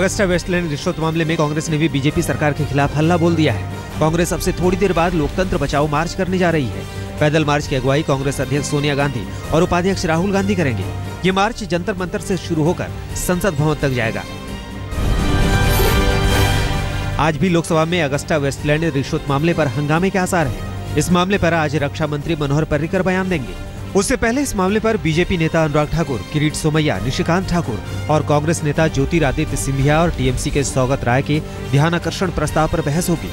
Agusta Westland रिश्वत मामले में कांग्रेस ने भी बीजेपी सरकार के खिलाफ हल्ला बोल दिया है। कांग्रेस अब से थोड़ी देर बाद लोकतंत्र बचाओ मार्च करने जा रही है। पैदल मार्च की अगुवाई कांग्रेस अध्यक्ष सोनिया गांधी और उपाध्यक्ष राहुल गांधी करेंगे। ये मार्च जंतर मंतर से शुरू होकर संसद भवन तक जाएगा। आज भी लोकसभा में अगस्टा वेस्टलैंड रिश्वत मामले पर हंगामे के आसार हैं। इस मामले पर आज रक्षा मंत्री मनोहर पर्रिकर बयान देंगे। उससे पहले इस मामले पर बीजेपी नेता अनुराग ठाकुर, किरीट सोमैया, निशिकांत ठाकुर और कांग्रेस नेता ज्योतिरादित्य सिंधिया और टीएमसी के सौगत राय के ध्यान आकर्षण प्रस्ताव पर बहस होगी।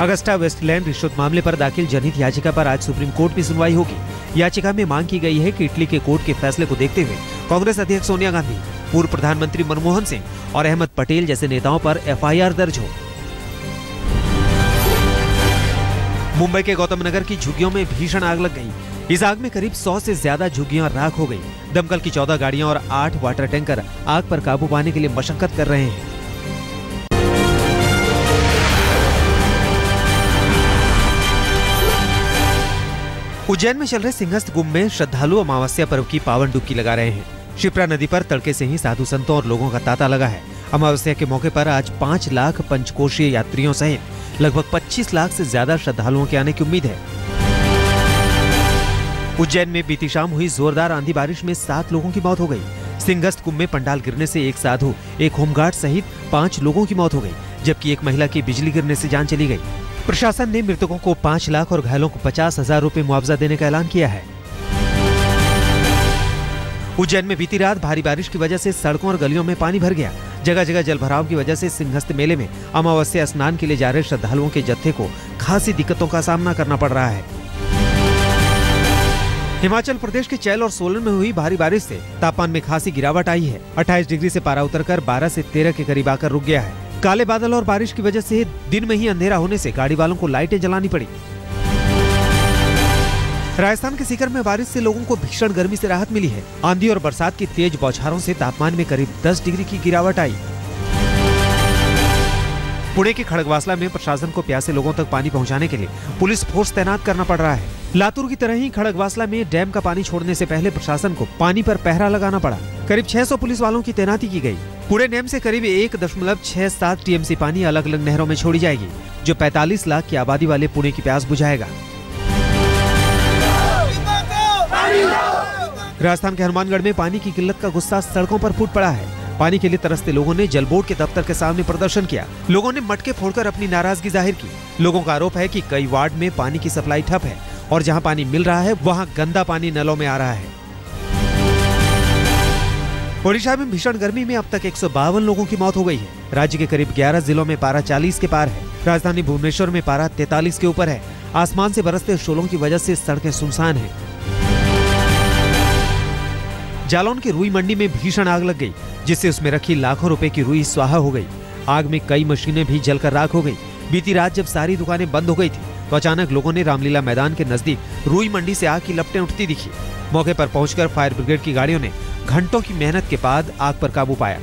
अगस्टा वेस्टलैंड रिश्वत मामले पर दाखिल जनहित याचिका पर आज सुप्रीम कोर्ट में सुनवाई होगी। याचिका में मांग की गई है कि इटली के कोर्ट के फैसले को देखते हुए कांग्रेस अध्यक्ष सोनिया गांधी, पूर्व प्रधानमंत्री मनमोहन सिंह और अहमद पटेल जैसे नेताओं पर एफआईआर दर्ज हो। मुंबई के गौतम नगर की झुग्गियों में भीषण आग लग गई। इस आग में करीब 100 से ज़्यादा झुग्गियाँ राख हो गई। दमकल की 14 गाड़ियाँ और 8 वाटर टैंकर आग पर काबू पाने के लिए मशक्कत कर रहे हैं। उज्जैन में चल रहे सिंहस्थ कुंभ में श्रद्धालु अमावस्या पर्व की पावन डुबकी लगा रहे हैं। शिप्रा नदी पर तड़के से ही साधु संतों और लोगों का तांता लगा है। अमावस्या के मौके पर आज पाँच लाख पंचकोशीय यात्रियों सहित लगभग 25 लाख से ज़्यादा श्रद्धालुओं के आने की उम्मीद है। उज्जैन में बीती शाम हुई जोरदार आंधी बारिश में सात लोगों की मौत हो गई। सिंगस्त कुंभ में पंडाल गिरने से एक साधु, एक होमगार्ड सहित पाँच लोगों की मौत हो गई, जबकि एक महिला की बिजली गिरने से जान चली गई। प्रशासन ने मृतकों को पाँच लाख और घायलों को पचास हज़ार रूपए मुआवजा देने का ऐलान किया है। उज्जैन में बीती रात भारी बारिश की वजह से सड़कों और गलियों में पानी भर गया। जगह जगह जल भराव की वजह से सिंहस्थ मेले में अमावस्या स्नान के लिए जा रहे श्रद्धालुओं के जत्थे को खासी दिक्कतों का सामना करना पड़ रहा है। हिमाचल प्रदेश के चैल और सोलन में हुई भारी बारिश से तापमान में खासी गिरावट आई है। 28 डिग्री से पारा उतरकर 12 से 13 के करीब आकर रुक गया है। काले बादल और बारिश की वजह से दिन में ही अंधेरा होने से गाड़ी वालों को लाइटें जलानी पड़ी। राजस्थान के सीकर में बारिश से लोगों को भीषण गर्मी से राहत मिली है। आंधी और बरसात की तेज बौछारों से तापमान में करीब 10 डिग्री की गिरावट आई। पुणे के खड़गवासला में प्रशासन को प्यासे लोगों तक पानी पहुँचाने के लिए पुलिस फोर्स तैनात करना पड़ रहा है। लातूर की तरह ही खड़गवासला में डैम का पानी छोड़ने से पहले प्रशासन को पानी पर पहरा लगाना पड़ा। करीब 600 पुलिस वालों की तैनाती की गई। पुणे डैम से करीब एक दशमलव छह सात टीएमसी पानी अलग अलग नहरों में छोड़ी जाएगी, जो 45 लाख की आबादी वाले पुणे की प्यास बुझाएगा। राजस्थान के हनुमानगढ़ में पानी की किल्लत का गुस्सा सड़कों पर फूट पड़ा है। पानी के लिए तरसते लोगों ने जल बोर्ड के दफ्तर के सामने प्रदर्शन किया। लोगों ने मटके फोड़कर अपनी नाराज़गी ज़ाहिर की। लोगों का आरोप है कि कई वार्ड में पानी की सप्लाई ठप है और जहाँ पानी मिल रहा है, वहाँ गंदा पानी नलों में आ रहा है। ओडिशा में भीषण गर्मी में अब तक एक सौ बावन लोगों की मौत हो गई है। राज्य के करीब 11 जिलों में पारा 40 के पार है। राजधानी भुवनेश्वर में पारा 43 के ऊपर है। आसमान से बरसते शोलों की वजह से सड़कें सुनसान हैं। जालौन की रुई मंडी में भीषण आग लग गई, जिससे उसमें रखी लाखों रुपए की रुई स्वाहा हो गई। आग में कई मशीनें भी जलकर राख हो गई। बीती रात जब सारी दुकानें बंद हो गई थी तो अचानक लोगों ने रामलीला मैदान के नज़दीक रुई मंडी से आग की लपटें उठती दिखी। मौके पर पहुंचकर फायर ब्रिगेड की गाड़ियों ने घंटों की मेहनत के बाद आग पर काबू पाया।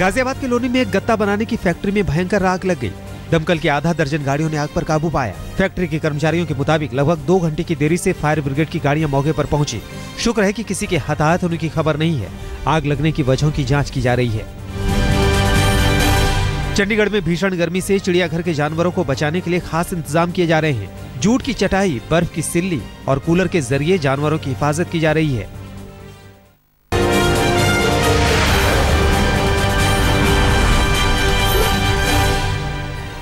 गाजियाबाद के लोनी में एक गत्ता बनाने की फैक्ट्री में भयंकर आग लग गई। दमकल की आधा दर्जन गाड़ियों ने आग पर काबू पाया। फैक्ट्री के कर्मचारियों के मुताबिक लगभग दो घंटे की देरी से फायर ब्रिगेड की गाड़ियाँ मौके पर पहुँची। शुक्र है कि किसी के हताहत होने की खबर नहीं है। आग लगने की वजहों की जाँच की जा रही है। चंडीगढ़ में भीषण गर्मी से चिड़ियाघर के जानवरों को बचाने के लिए खास इंतज़ाम किए जा रहे हैं। जूट की चटाई, बर्फ़ की सिल्ली और कूलर के ज़रिए जानवरों की हिफाजत की जा रही है।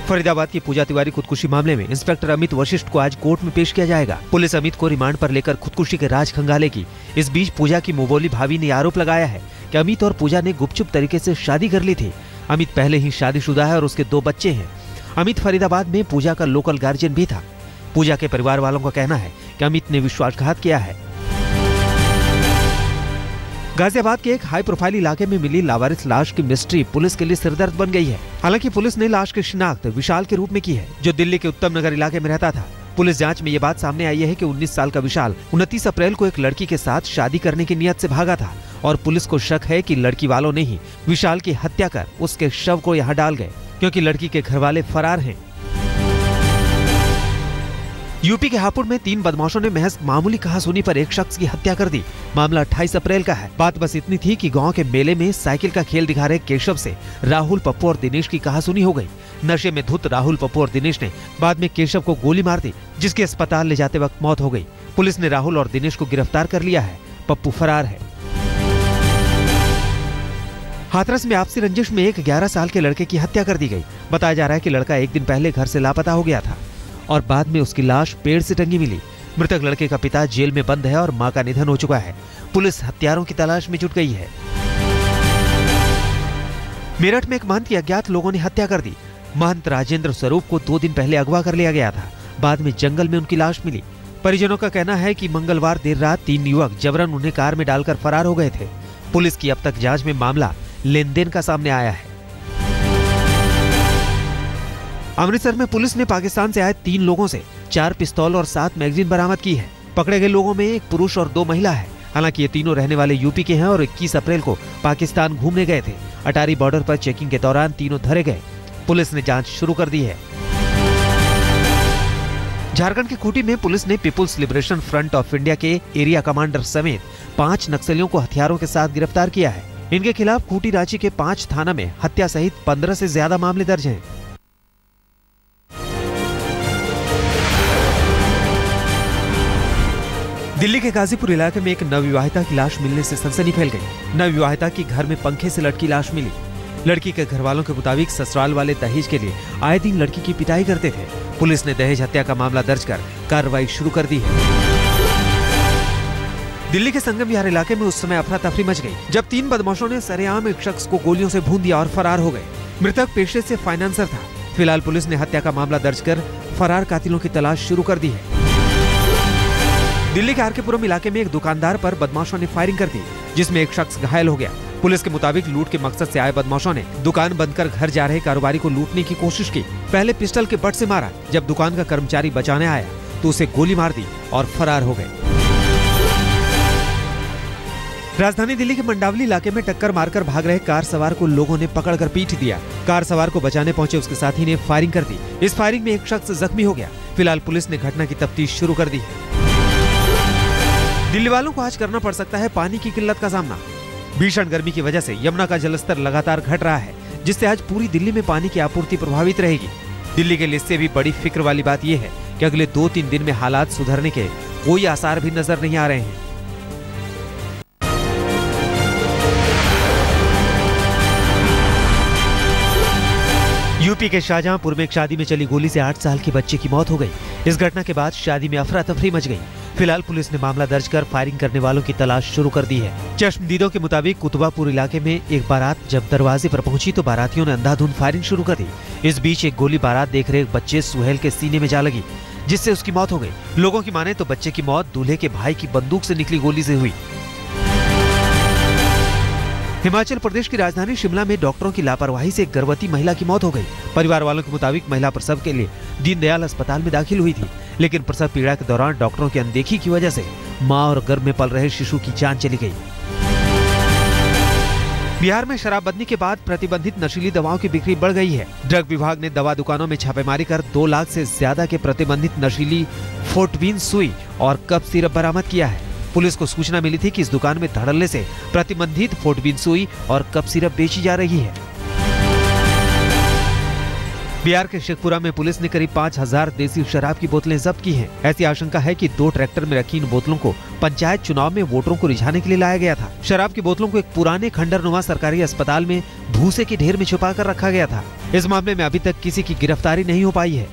फरीदाबाद की पूजा तिवारी खुदकुशी मामले में इंस्पेक्टर अमित वशिष्ठ को आज कोर्ट में पेश किया जाएगा। पुलिस अमित को रिमांड पर लेकर खुदकुशी के राज खंगालेगी इस बीच पूजा की मुबोली भाभी ने आरोप लगाया है कि अमित और पूजा ने गुपचुप तरीके से शादी कर ली थी। अमित पहले ही शादीशुदा है और उसके दो बच्चे हैं। अमित फरीदाबाद में पूजा का लोकल गार्जियन भी था। पूजा के परिवार वालों का कहना है कि अमित ने विश्वासघात किया है। गाजियाबाद के एक हाई प्रोफ़ाइल इलाके में मिली लावारिस लाश की मिस्ट्री पुलिस के लिए सिरदर्द बन गई है। हालाँकि पुलिस ने लाश की शिनाख्त विशाल के रूप में की है, जो दिल्ली के उत्तम नगर इलाके में रहता था। पुलिस जाँच में ये बात सामने आई है कि 19 साल का विशाल 29 अप्रैल को एक लड़की के साथ शादी करने की नियत से भागा था और पुलिस को शक है कि लड़की वालों ने ही विशाल की हत्या कर उसके शव को यहाँ डाल गए, क्योंकि लड़की के घर वाले फरार हैं। यूपी के हापुड़ में तीन बदमाशों ने महज मामूली कहासुनी पर एक शख्स की हत्या कर दी। मामला 28 अप्रैल का है। बात बस इतनी थी कि गाँव के मेले में साइकिल का खेल दिखा रहे केशव से राहुल पप्पू और दिनेश की कहासुनी हो गई। नशे में धुत राहुल पप्पू और दिनेश ने बाद में केशव को गोली मार दी, जिसके अस्पताल ले जाते वक्त मौत हो गई। पुलिस ने राहुल और दिनेश को गिरफ़्तार कर लिया है। पप्पू फरार है। हाथरस में आपसी रंजिश में एक 11 साल के लड़के की हत्या कर दी गई। बताया जा रहा है कि लड़का एक दिन पहले घर से लापता हो गया था और बाद में उसकी लाश पेड़ से टंगी मिली। मृतक लड़के का पिता जेल में बंद है और माँ का निधन हो चुका है। पुलिस हत्यारों की तलाश में जुट गई है। मेरठ में एक महंत की अज्ञात लोगों ने हत्या कर दी। महंत राजेंद्र स्वरूप को दो दिन पहले अगवा कर लिया गया था। बाद में जंगल में उनकी लाश मिली। परिजनों का कहना है कि मंगलवार देर रात तीन युवक जबरन उन्हें कार में डालकर फरार हो गए थे। पुलिस की अब तक जाँच में मामला लेन देन का सामने आया है। अमृतसर में पुलिस ने पाकिस्तान से आए तीन लोगों से चार पिस्तौल और सात मैगजीन बरामद की है। पकड़े गए लोगों में एक पुरुष और दो महिला है। हालाँकि ये तीनों रहने वाले यूपी के हैं और 21 अप्रैल को पाकिस्तान घूमने गए थे। अटारी बॉर्डर पर चेकिंग के दौरान तीनों धरे गए। पुलिस ने जाँच शुरू कर दी है। झारखंड के खूटी में पुलिस ने peoples liberation front of India के एरिया कमांडर समेत पाँच नक्सलियों को हथियारों के साथ गिरफ़्तार किया है। इनके खिलाफ खूटी रांची के पाँच थाना में हत्या सहित पंद्रह से ज़्यादा मामले दर्ज हैं। दिल्ली के गाजीपुर इलाके में एक नवविवाहिता की लाश मिलने से सनसनी फैल गई। नवविवाहिता की घर में पंखे से लटकी लाश मिली। लड़की के घर वालों के मुताबिक ससुराल वाले दहेज के लिए आए दिन लड़की की पिटाई करते थे। पुलिस ने दहेज हत्या का मामला दर्ज कर कार्रवाई शुरू कर दी है। दिल्ली के संगम विहार इलाके में उस समय अफरा तफरी मच गई, जब तीन बदमाशों ने सरेआम एक शख्स को गोलियों से भून दिया और फरार हो गए। मृतक पेशे से फाइनेंसर था। फ़िलहाल पुलिस ने हत्या का मामला दर्ज कर फरार कातिलों की तलाश शुरू कर दी है। दिल्ली के आरकेपुरम इलाके में एक दुकानदार पर बदमाशों ने फायरिंग कर दी, जिसमें एक शख्स घायल हो गया। पुलिस के मुताबिक लूट के मकसद से आए बदमाशों ने दुकान बंद कर घर जा रहे कारोबारी को लूटने की कोशिश की। पहले पिस्टल के बट से मारा, जब दुकान का कर्मचारी बचाने आया तो उसे गोली मार दी और फरार हो गए। राजधानी दिल्ली के मंडावली इलाके में टक्कर मारकर भाग रहे कार सवार को लोगों ने पकड़कर पीट दिया। कार सवार को बचाने पहुँचे उसके साथी ने फायरिंग कर दी। इस फायरिंग में एक शख्स जख्मी हो गया। फ़िलहाल पुलिस ने घटना की तफ्तीश शुरू कर दी है। दिल्ली वालों को आज करना पड़ सकता है पानी की किल्लत का सामना। भीषण गर्मी की वजह से यमुना का जलस्तर लगातार घट रहा है, जिससे आज पूरी दिल्ली में पानी की आपूर्ति प्रभावित रहेगी। दिल्ली के लिए इससे भी बड़ी फ़िक्र वाली बात यह है कि अगले दो तीन दिन में हालात सुधरने के कोई आसार भी नज़र नहीं आ रहे हैं। यूपी के शाहजहांपुर में एक शादी में चली गोली से आठ साल की बच्चे की मौत हो गई। इस घटना के बाद शादी में अफरा तफरी मच गई। फ़िलहाल पुलिस ने मामला दर्ज कर फायरिंग करने वालों की तलाश शुरू कर दी है। चश्मदीदों के मुताबिक कुतुबापुर इलाके में एक बारात जब दरवाजे पर पहुँची तो बारातियों ने अंधाधुंध फायरिंग शुरू कर दी। इस बीच एक गोली बारात देख रहे बच्चे सुहेल के सीने में जा लगी, जिससे उसकी मौत हो गई। लोगों की माने तो बच्चे की मौत दूल्हे के भाई की बंदूक से निकली गोली से हुई। हिमाचल प्रदेश की राजधानी शिमला में डॉक्टरों की लापरवाही से एक गर्भवती महिला की मौत हो गई। परिवार वालों के मुताबिक महिला प्रसव के लिए दीनदयाल अस्पताल में दाखिल हुई थी। लेकिन प्रसव पीड़ा के दौरान डॉक्टरों की अनदेखी की वजह से माँ और गर्भ में पल रहे शिशु की जान चली गई। बिहार में शराबबंदी के बाद प्रतिबंधित नशीली दवाओं की बिक्री बढ़ गई है। ड्रग विभाग ने दवा दुकानों में छापेमारी कर दो लाख से ज़्यादा के प्रतिबंधित नशीली फोर्टविन सुई और कप सिरप बरामद किया है। पुलिस को सूचना मिली थी कि इस दुकान में धड़ल्ले से प्रतिबंधित फोर्टविन सुई और कप सिरप बेची जा रही है। बिहार के शेखपुरा में पुलिस ने करीब पाँच हज़ार देसी शराब की बोतलें जब्त की हैं। ऐसी आशंका है कि दो ट्रैक्टर में रखी इन बोतलों को पंचायत चुनाव में वोटरों को रिझाने के लिए लाया गया था। शराब की बोतलों को एक पुराने खंडरनुमा सरकारी अस्पताल में भूसे के ढेर में छुपा कर रखा गया था। इस मामले में अभी तक किसी की गिरफ्तारी नहीं हो पाई है।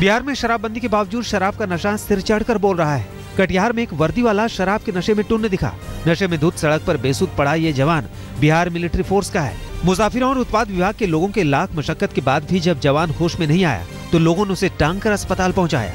बिहार में शराबबंदी के बावजूद शराब का नशा सिर चढ़कर बोल रहा है। कटिहार में एक वर्दी वाला शराब के नशे में टुन्न दिखा। नशे में धुत सड़क पर बेसुध पड़ा ये जवान बिहार मिलिट्री फोर्स का है। मुसाफिरों और उत्पाद विभाग के लोगों के लाख मशक्कत के बाद भी जब जवान होश में नहीं आया तो लोगों ने उसे टांग कर अस्पताल पहुँचाया।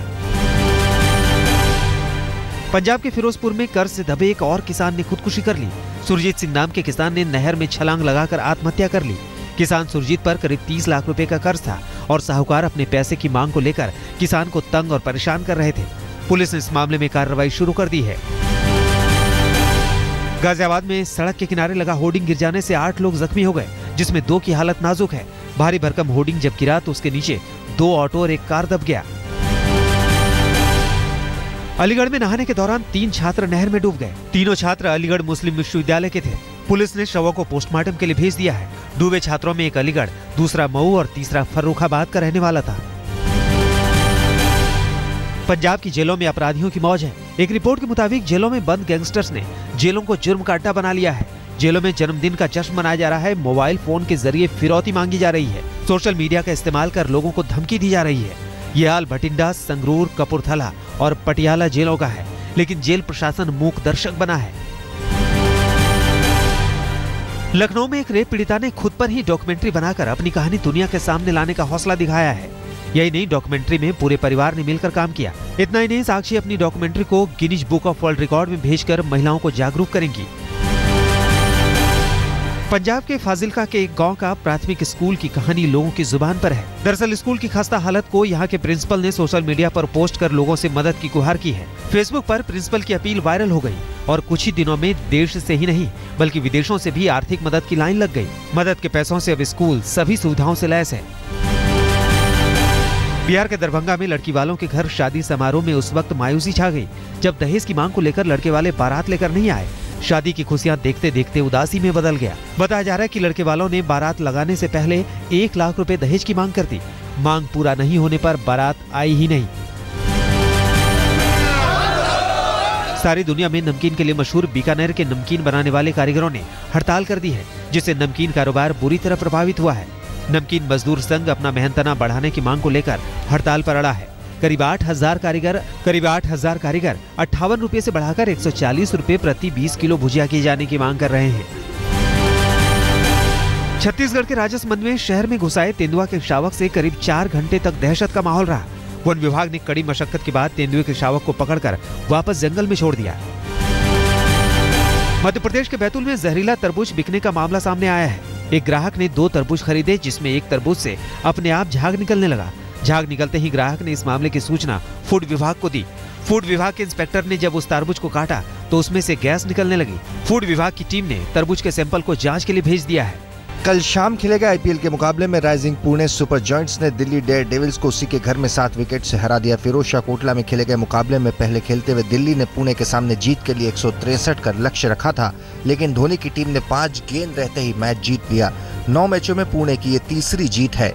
पंजाब के फिरोजपुर में कर्ज से दबे एक और किसान ने खुदकुशी कर ली। सुरजीत सिंह नाम के किसान ने नहर में छलांग लगाकर आत्महत्या कर ली। किसान सुरजीत पर करीब 30 लाख रुपए का कर्ज था और साहूकार अपने पैसे की मांग को लेकर किसान को तंग और परेशान कर रहे थे। पुलिस ने इस मामले में कार्रवाई शुरू कर दी है। गाजियाबाद में सड़क के किनारे लगा होर्डिंग गिर जाने से आठ लोग जख्मी हो गए, जिसमें दो की हालत नाजुक है। भारी भरकम होर्डिंग जब गिरा तो उसके नीचे दो ऑटो और एक कार दब गया। अलीगढ़ में नहाने के दौरान तीन छात्र नहर में डूब गए। तीनों छात्र अलीगढ़ मुस्लिम विश्वविद्यालय के थे। पुलिस ने शवों को पोस्टमार्टम के लिए भेज दिया है। डूबे छात्रों में एक अलीगढ़, दूसरा मऊ और तीसरा फर्रुखाबाद का रहने वाला था। पंजाब की जेलों में अपराधियों की मौज है। एक रिपोर्ट के मुताबिक जेलों में बंद गैंगस्टर्स ने जेलों को जुर्म का अड्डा बना लिया है। जेलों में जन्मदिन का जश्न मनाया जा रहा है। मोबाइल फ़ोन के ज़रिए फिरौती मांगी जा रही है। सोशल मीडिया का इस्तेमाल कर लोगों को धमकी दी जा रही है। ये हाल भटिंडा, संगरूर, कपूरथला और पटियाला जेलों का है, लेकिन जेल प्रशासन मूक दर्शक बना है। लखनऊ में एक रेप पीड़िता ने खुद पर ही डॉक्यूमेंट्री बनाकर अपनी कहानी दुनिया के सामने लाने का हौसला दिखाया है। यही नहीं डॉक्यूमेंट्री में पूरे परिवार ने मिलकर काम किया। इतना ही नहीं, साक्षी अपनी डॉक्यूमेंट्री को Guinness book of world record में भेजकर महिलाओं को जागरूक करेंगी। पंजाब के फाजिलका के एक गाँव का प्राथमिक स्कूल की कहानी लोगों की ज़ुबान पर है। दरअसल स्कूल की खस्ता हालत को यहाँ के प्रिंसिपल ने सोशल मीडिया पर पोस्ट कर लोगों से मदद की गुहार की है। फेसबुक पर प्रिंसिपल की अपील वायरल हो गई और कुछ ही दिनों में देश से ही नहीं, बल्कि विदेशों से भी आर्थिक मदद की लाइन लग गई। मदद के पैसों से अब स्कूल सभी सुविधाओं से लैस है। बिहार के दरभंगा में लड़की वालों के घर शादी समारोह में उस वक्त मायूसी छा गई, जब दहेज की मांग को लेकर लड़के वाले बारात लेकर नहीं आए। शादी की खुशियाँ देखते देखते उदासी में बदल गया। बताया जा रहा है कि लड़के वालों ने बारात लगाने से पहले एक लाख रुपए दहेज की मांग कर दी। मांग पूरा नहीं होने पर बारात आई ही नहीं। सारी दुनिया में नमकीन के लिए मशहूर बीकानेर के नमकीन बनाने वाले कारीगरों ने हड़ताल कर दी है, जिससे नमकीन कारोबार बुरी तरह प्रभावित हुआ है। नमकीन मजदूर संघ अपना मेहनतना बढ़ाने की मांग को लेकर हड़ताल पर अड़ा है। करीब आठ हज़ार कारीगर, करीब आठ हज़ार कारीगर अट्ठावन रूपए ऐसी बढ़ाकर एक सौ चालीस रूपए प्रति बीस किलो भुजिया किए जाने की मांग कर रहे हैं। छत्तीसगढ़ के राजसमंद में शहर में घुसाए तेंदुआ के शावक से करीब चार घंटे तक दहशत का माहौल रहा। वन विभाग ने कड़ी मशक्कत के बाद तेंदुए के शावक को पकड़कर वापस जंगल में छोड़ दिया। मध्य प्रदेश के बैतूल में जहरीला तरबूज बिकने का मामला सामने आया है। एक ग्राहक ने दो तरबूज खरीदे, जिसमें एक तरबूज से अपने आप झाग निकलने लगा। झाग निकलते ही ग्राहक ने इस मामले की सूचना फ़ूड विभाग को दी। फ़ूड विभाग के इंस्पेक्टर ने जब उस तरबूज को काटा तो उसमें से गैस निकलने लगी। फ़ूड विभाग की टीम ने तरबूज के सैंपल को जाँच के लिए भेज दिया है। कल शाम खेले गए आईपीएल के मुकाबले में राइजिंग पुणे सुपर जॉइंट्स ने दिल्ली डेयर डेविल्स को उसी के घर में सात विकेट से हरा दिया। फिरोज शाह कोटला में खेले गए मुकाबले में पहले खेलते हुए दिल्ली ने पुणे के सामने जीत के लिए एक का लक्ष्य रखा था, लेकिन धोनी की टीम ने पाँच गेंद रहते ही मैच जीत लिया। नौ मैचों में पुणे की ये तीसरी जीत है।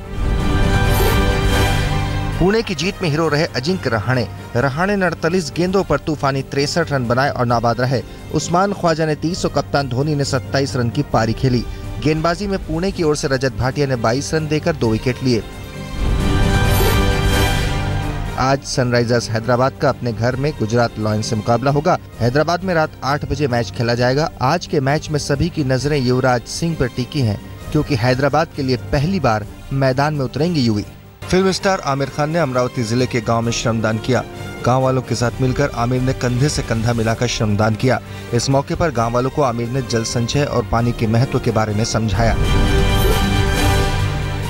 पुणे की जीत में हीरो रहे अजिंक्य रहाणे। रहाणे ने अड़तालीस गेंदों पर तूफानी तिरसठ रन बनाए और नाबाद रहे। उस्मान ख्वाजा ने तीस और कप्तान धोनी ने 27 रन की पारी खेली। गेंदबाजी में पुणे की ओर से रजत भाटिया ने 22 रन देकर दो विकेट लिए। आज सनराइजर्स हैदराबाद का अपने घर में गुजरात लॉयंस से मुकाबला होगा। हैदराबाद में रात आठ बजे मैच खेला जाएगा। आज के मैच में सभी की नज़रें युवराज सिंह पर टिकी हैं, क्योंकि हैदराबाद के लिए पहली बार मैदान में उतरेंगे युवी। फ़िल्म स्टार आमिर खान ने अमरावती ज़िले के गाँव में श्रमदान किया। गाँव वालों के साथ मिलकर आमिर ने कंधे से कंधा मिलाकर श्रमदान किया। इस मौके पर गाँव वालों को आमिर ने जल संचय और पानी के महत्व के बारे में समझाया।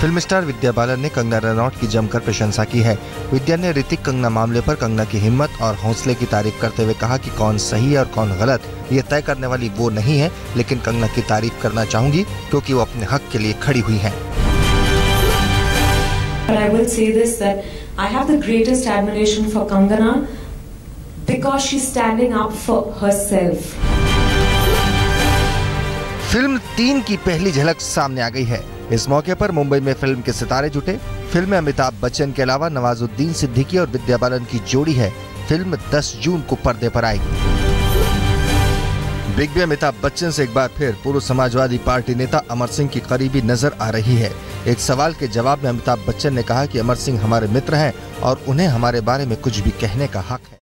फ़िल्म स्टार विद्या बालन ने कंगना रनौट की जमकर प्रशंसा की है। विद्या ने ऋतिक कंगना मामले पर कंगना की हिम्मत और हौसले की तारीफ़ करते हुए कहा कि कौन सही है और कौन गलत। ये तय करने वाली वो नहीं है, लेकिन कंगना की तारीफ़ करना चाहूँगी, क्योंकि वो अपने हक के लिए खड़ी हुई है। I have the greatest admiration for Kangana because she's standing up for herself. Film तीन की पहली झलक सामने आ गई है। इस मौके पर मुंबई में फ़िल्म के सितारे जुटे। फ़िल्म में अमिताभ बच्चन के अलावा नवाजुद्दीन सिद्दीकी और विद्या बालन की जोड़ी है। फ़िल्म 10 जून को पर्दे पर आएगी। बिग बी अमिताभ बच्चन से एक बार फिर पूर्व समाजवादी पार्टी नेता अमर सिंह की करीबी नज़र आ रही है। एक सवाल के जवाब में अमिताभ बच्चन ने कहा कि अमर सिंह हमारे मित्र हैं और उन्हें हमारे बारे में कुछ भी कहने का हक है।